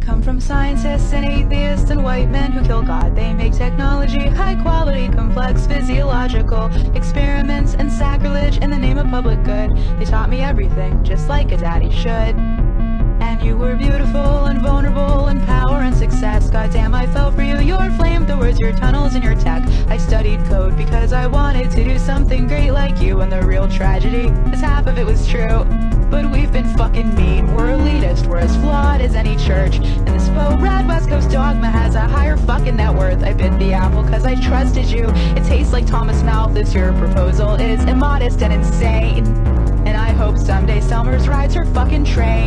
come from scientists and atheists and white men who kill God. They make technology high quality, complex, physiological experiments and sacrilege in the name of public good. They taught me everything, just like a daddy should. And you were beautiful and vulnerable and power and success. Goddamn, I fell for you. Your flamethrowers, your tunnels, and your tech. I studied code because I wanted to do something great like you. And the real tragedy is half of it was true. But we've We're as flawed as any church. And this faux red West Coast dogma has a higher fucking net worth. I bit the apple cause I trusted you. It tastes like Thomas Malthus. Your proposal is immodest and insane. And I hope someday Selmers rides her fucking train.